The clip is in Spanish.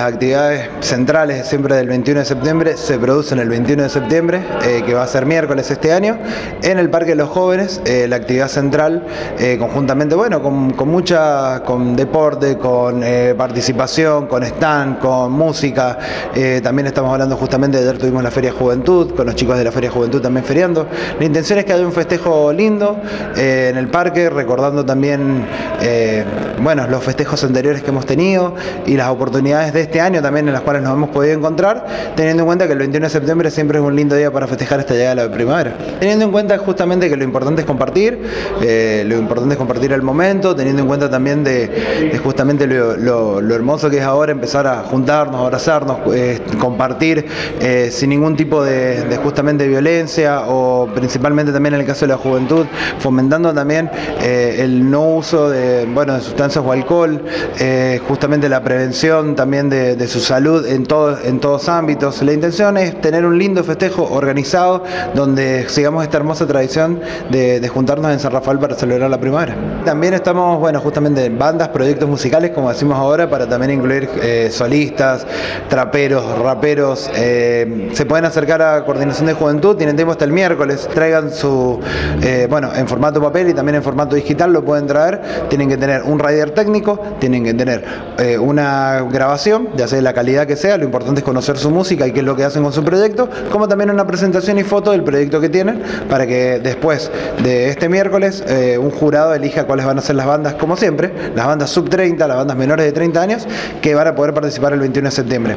Las actividades centrales siempre del 21 de septiembre se producen el 21 de septiembre, eh, que va a ser miércoles este año, en el Parque de los Jóvenes, eh, la actividad central, eh, conjuntamente, bueno, con, mucha, con deporte, con participación, con stand, con música, también estamos hablando justamente, ayer tuvimos la Feria Juventud, con los chicos de la Feria Juventud también feriando. La intención es que haya un festejo lindo en el parque, recordando también, bueno, los festejos anteriores que hemos tenido y las oportunidades de este año también en las cuales nos hemos podido encontrar, teniendo en cuenta que el 21 de septiembre siempre es un lindo día para festejar esta llegada de la primavera. Teniendo en cuenta justamente que lo importante es compartir, eh, lo importante es compartir el momento, teniendo en cuenta también de, justamente lo, hermoso que es ahora empezar a juntarnos, abrazarnos, eh, compartir eh, sin ningún tipo de, justamente violencia o principalmente también en el caso de la juventud, fomentando también el no uso de, bueno, de sustancias o alcohol, justamente la prevención también de su salud en, todos en todos ámbitos. La intención es tener un lindo festejo organizado donde sigamos esta hermosa tradición de, juntarnos en San Rafael para celebrar la primavera. También estamos, bueno, justamente en bandas, proyectos musicales, como decimos ahora, para también incluir eh, solistas, traperos, raperos. Eh, se pueden acercar a Coordinación de Juventud, tienen tiempo hasta el miércoles. Traigan su, eh, bueno, en formato papel y también en formato digital lo pueden traer. Tienen que tener un rider técnico, tienen que tener una grabación ya sea de la calidad que sea, lo importante es conocer su música y qué es lo que hacen con su proyecto, como también una presentación y foto del proyecto que tienen, para que después de este miércoles eh, un jurado elija cuáles van a ser las bandas, como siempre, las bandas sub 30, las bandas menores de 30 años, que van a poder participar el 21 de septiembre.